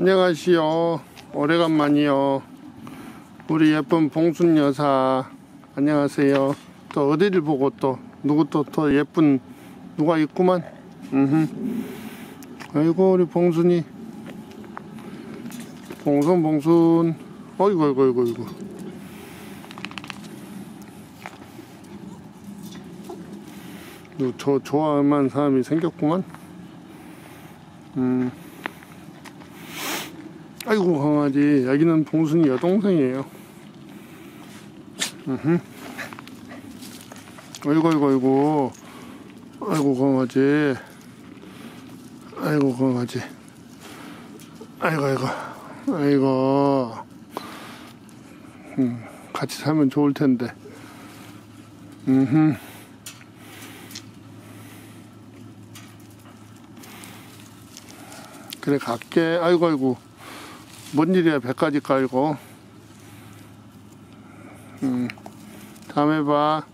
안녕하시오. 오래간만이요. 우리 예쁜 봉순 여사. 안녕하세요. 또 어디를 보고 또 누구 또 더 예쁜 누가 있구만. 음. 아이고 우리 봉순이. 봉순 봉순. 어이구 어이구 어이구 어이구. 너저 좋아할 만한 사람이 생겼구만. 음. 아이고 강아지. 여기는 봉순이 여동생이에요. 음흠. 아이고 아이고 아이고. 아이고 강아지. 아이고 강아지. 아이고 아이고. 아이고. 음, 같이 살면 좋을 텐데. 음흠. 그래 갈게. 아이고 아이고 뭔 일이야 배까지 깔고. 음 다음에 봐